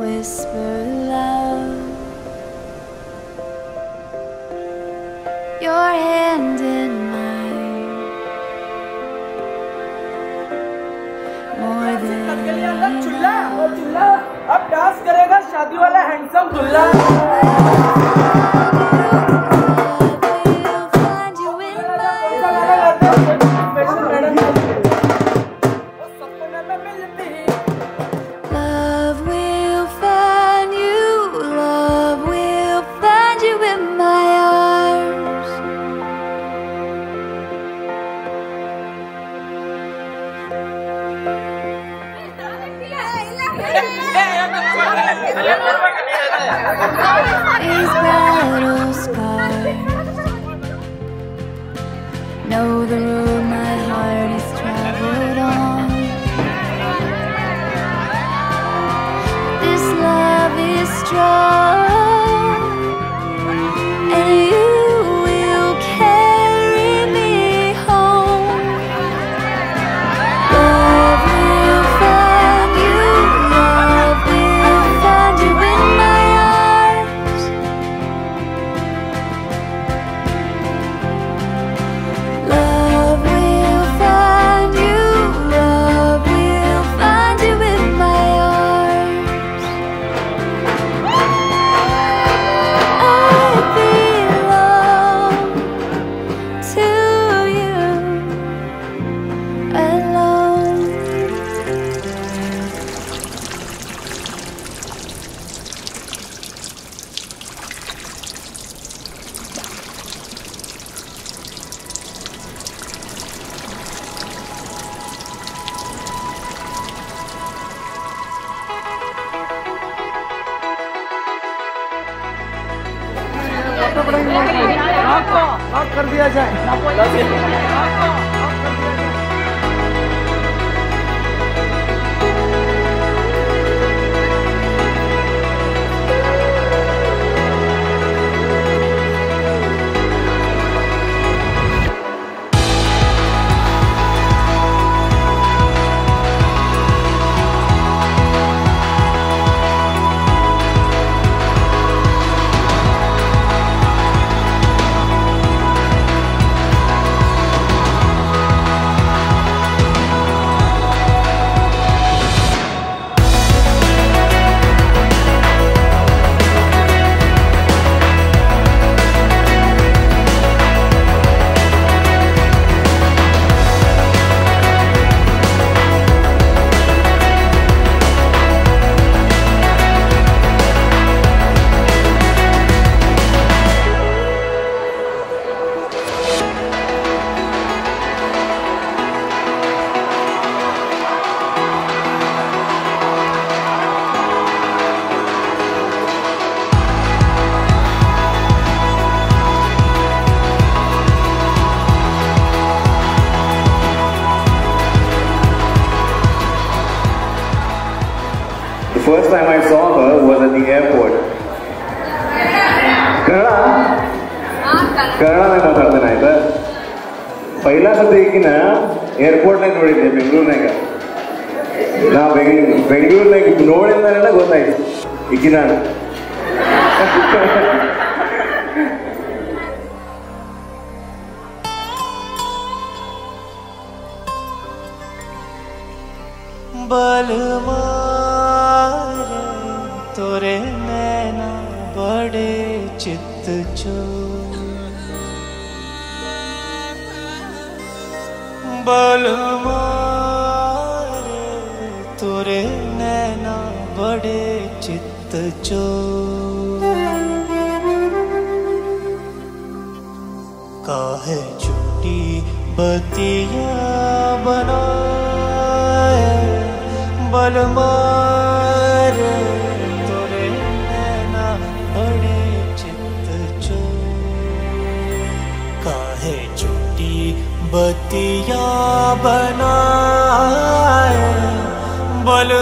whisper love. Your hand in mine. More than chulla अब dance करेगा शादी वाला हैंडसम दुल्ला Oh. कर दिया जाए। First time I saw her was at the airport. Kannada ಕನ್ನಡನೇ ಮಾತಾಡ್ತೇನೆ ಆಯ್ತಾ ಪೈಲ ಸತಿ ಈಗಿನ ಏರ್ಪೋರ್ಟ್ನಾಗ ನೋಡಿದ್ದೆ ಬೆಂಗಳೂರಿನಾಗ ನಾ ಬೆಂಗಳೂರು ಬೆಂಗಳೂರಿನಾಗ ನೋಡಿದ್ಮೇಲೆ ಗೊತ್ತಾಯ್ತು ಈಗಿನ ಬಲವಾ तोरे नैना बड़े चित चो। बल तोरे नैना बड़े चित चो। काहे झूठी बतिया बनाए? बल बतिया बनाए बल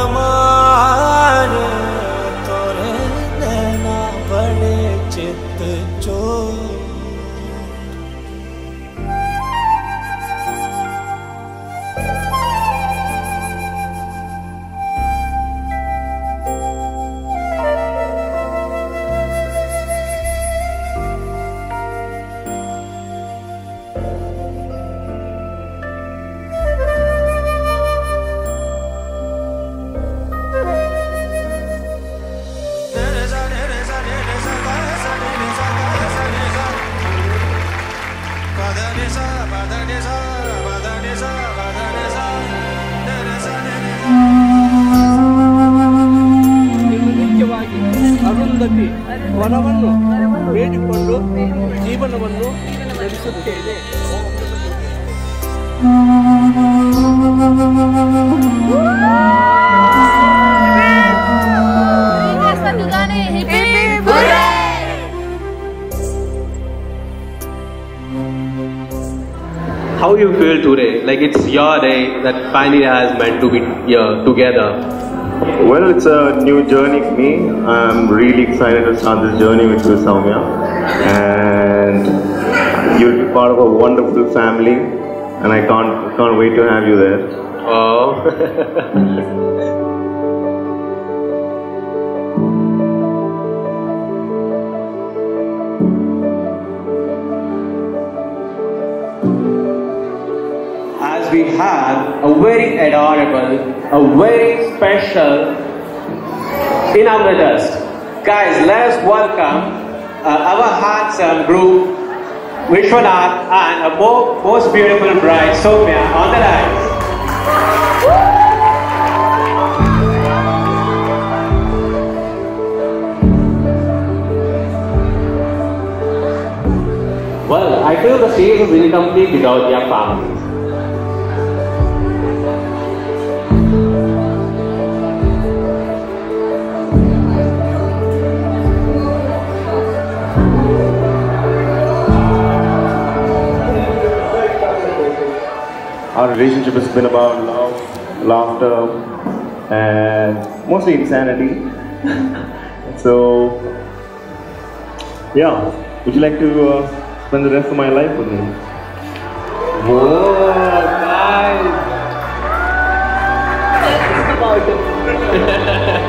ಎಂಬುದಕ್ಕೆ ವರವನ್ನು ಬೇಡಿಕೊಂಡು ಜೀವನವನ್ನು ನಡೆಸುತ್ತೇನೆ How you feel today? Like it's your day that finally has meant to be here together. Well, it's a new journey for me. I'm really excited to start this journey with you, Soumya. And you'll be part of a wonderful family. And I can't, can't wait to have you there. Oh. as we have a very adorable, a very special Inam with us. Guys, let us welcome uh, our handsome group, Vishwanath, and a more, most beautiful bride, Soumya, on the line. Well, I feel the stage is incomplete without their families. Our relationship has been about love, laughter, and mostly insanity. so, yeah. Would you like to uh, spend the rest of my life with me? Whoa, nice.